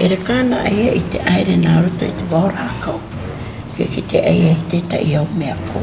E reka ana a ia i te ērena o roto i te wao rākau, kia kite ai ia i tētahi au mea kō.